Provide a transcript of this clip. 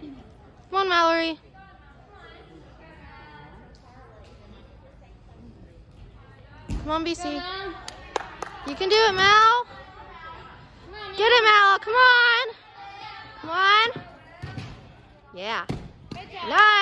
Come on, Mallory. Come on, BC. You can do it, Mal. Get it, Mal. Come on. Come on. Yeah. Nice.